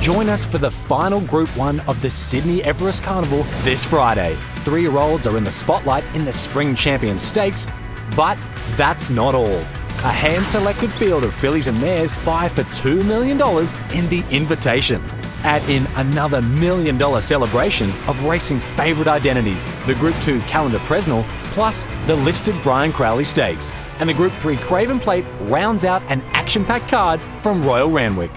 Join us for the final Group 1 of the Sydney Everest Carnival this Friday. Three year olds are in the spotlight in the Spring Champion Stakes, but that's not all. A hand selected field of fillies and mares vie for $2 million in the invitation. Add in another million dollar celebration of racing's favourite identities, the Group 2 Calendar Presnell, plus the listed Brian Crowley Stakes. And the Group 3 Craven Plate rounds out an action packed card from Royal Randwick.